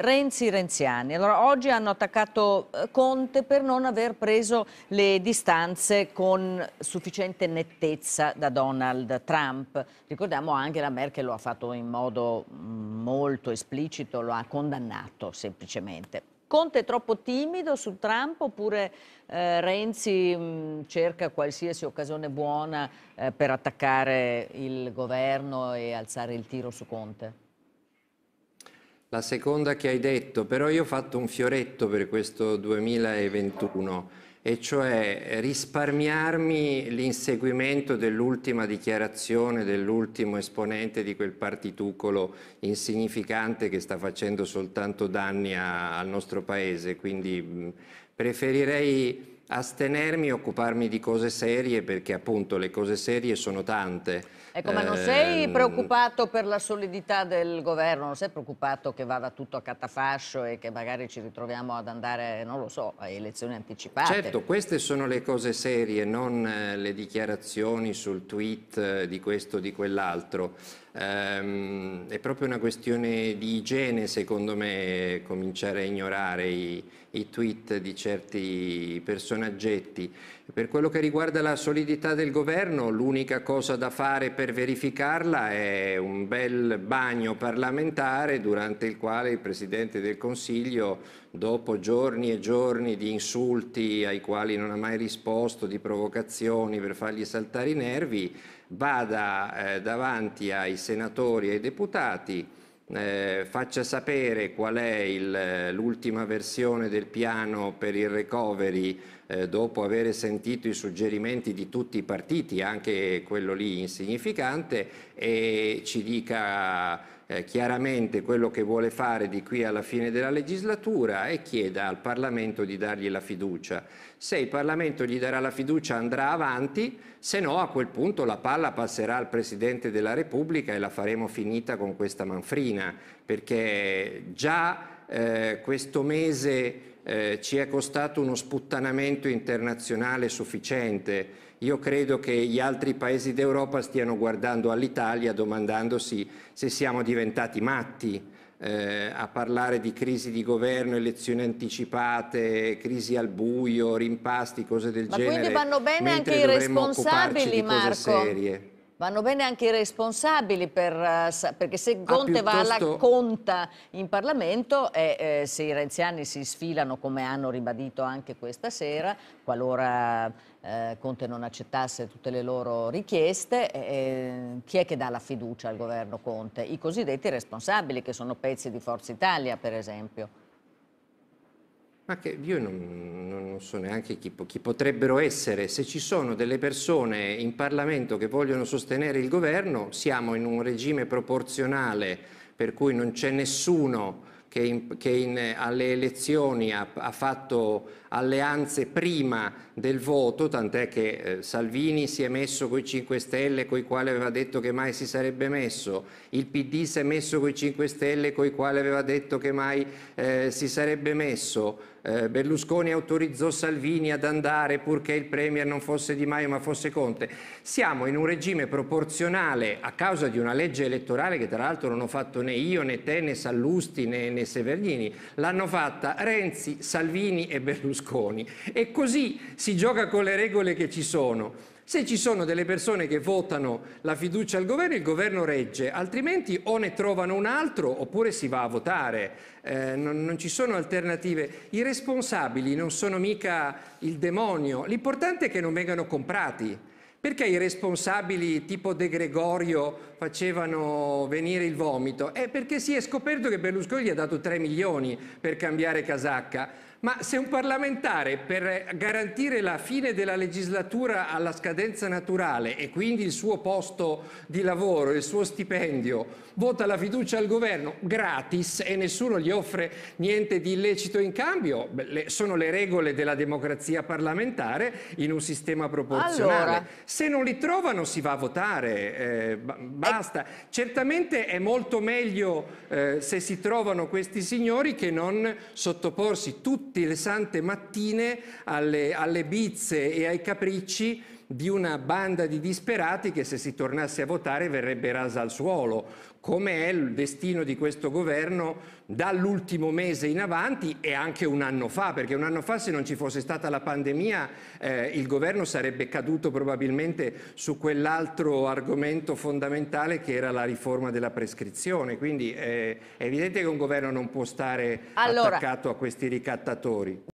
Renzi Renziani. Allora, oggi hanno attaccato eh, Conte per non aver preso le distanze con sufficiente nettezza da Donald Trump. Ricordiamo anche la Merkel lo ha fatto in modo mm, molto esplicito, lo ha condannato semplicemente. Conte è troppo timido su Trump oppure eh, Renzi mh, mm, cerca qualsiasi occasione buona eh, per attaccare il governo e alzare il tiro su Conte? La seconda che hai detto, però io ho fatto un fioretto per questo 2021 e cioè risparmiarmi l'inseguimento dell'ultima dichiarazione dell'ultimo esponente di quel partitucolo insignificante che sta facendo soltanto danni a, al nostro paese. Quindi mh, preferirei astenermi e occuparmi di cose serie perché appunto le cose serie sono tante. Ecco, ma non sei ehm... preoccupato per la solidità del governo? Non sei preoccupato che vada tutto a catafascio e che magari ci ritroviamo ad andare, non lo so, a elezioni anticipate? Certo, queste sono le cose serie, non eh, le dichiarazioni sul tweet eh, di questo o di quell'altro. Um, è proprio una questione di igiene, secondo me, cominciare a ignorare i, i tweet di certi personaggetti. Per quello che riguarda la solidità del governo, l'unica cosa da fare per verificarla è un bel bagno parlamentare durante il quale il Presidente del Consiglio, dopo giorni e giorni di insulti ai quali non ha mai risposto, di provocazioni per fargli saltare i nervi, vada eh, davanti ai senatori e ai deputati, eh, faccia sapere qual è l'ultima versione del piano per il recovery eh, dopo aver sentito i suggerimenti di tutti i partiti, anche quello lì insignificante, e ci dica eh, chiaramente quello che vuole fare di qui alla fine della legislatura e chieda al Parlamento di dargli la fiducia. Se il Parlamento gli darà la fiducia andrà avanti, se no a quel punto la palla passerà al Presidente della Repubblica e la faremo finita con questa manfrina, perché già eh, questo mese eh, ci è costato uno sputtanamento internazionale sufficiente io credo che gli altri paesi d'Europa stiano guardando all'Italia domandandosi se siamo diventati matti. Eh, a parlare di crisi di governo, elezioni anticipate, crisi al buio, rimpasti, cose del Ma genere. Ma quindi vanno bene anche i responsabili, Marco? Vanno bene anche i responsabili per, uh, perché se Conte ah, va alla conta in Parlamento e eh, se i renziani si sfilano come hanno ribadito anche questa sera, qualora eh, Conte non accettasse tutte le loro richieste, eh, chi è che dà la fiducia al governo Conte? I cosiddetti responsabili che sono pezzi di Forza Italia per esempio. Ma che io non, non so neanche chi, chi, potrebbero essere. Se ci sono delle persone in Parlamento che vogliono sostenere il governo, siamo in un regime proporzionale per cui non c'è nessuno che, in, che in, alle elezioni ha, ha, fatto alleanze prima del voto, tant'è che eh, Salvini si è messo con i 5 Stelle, con i quali aveva detto che mai si sarebbe messo, il PD si è messo con i 5 Stelle, con i quali aveva detto che mai eh, si sarebbe messo, eh, Berlusconi autorizzò Salvini ad andare purché il Premier non fosse Di Maio ma fosse Conte. Siamo in un regime proporzionale a causa di una legge elettorale che tra l'altro non ho fatto né io né te né Sallusti né, né Severgnini, l'hanno fatta Renzi, Salvini e Berlusconi e così si gioca con le regole che ci sono. Se ci sono delle persone che votano la fiducia al governo, il governo regge, altrimenti o ne trovano un altro oppure si va a votare. Eh, non, non, ci sono alternative. I responsabili non sono mica il demonio, l'importante è che non vengano comprati. Perché i responsabili tipo De Gregorio facevano venire il vomito? È perché si è scoperto che Berlusconi gli ha dato 3 milioni per cambiare casacca. Ma se un parlamentare per garantire la fine della legislatura alla scadenza naturale e quindi il suo posto di lavoro, il suo stipendio, vota la fiducia al governo gratis e nessuno gli offre niente di illecito in cambio, sono le regole della democrazia parlamentare in un sistema proporzionale. Allora. Se non li trovano si va a votare, eh, basta. Eh. Certamente è molto meglio eh, se si trovano questi signori che non sottoporsi tutte le sante mattine alle, alle bizze e ai capricci di una banda di disperati che se si tornasse a votare verrebbe rasa al suolo, come è il destino di questo governo dall'ultimo mese in avanti e anche un anno fa, perché un anno fa se non ci fosse stata la pandemia eh, il governo sarebbe caduto probabilmente su quell'altro argomento fondamentale che era la riforma della prescrizione. Quindi eh, è evidente che un governo non può stare allora, attaccato a questi ricattatori.